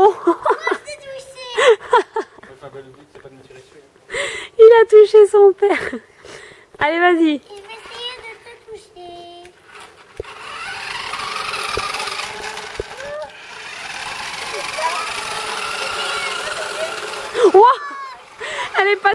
Oh Il a touché son père. Allez, vas-y. Et je vais essayer de te toucher. Ouah Elle est pas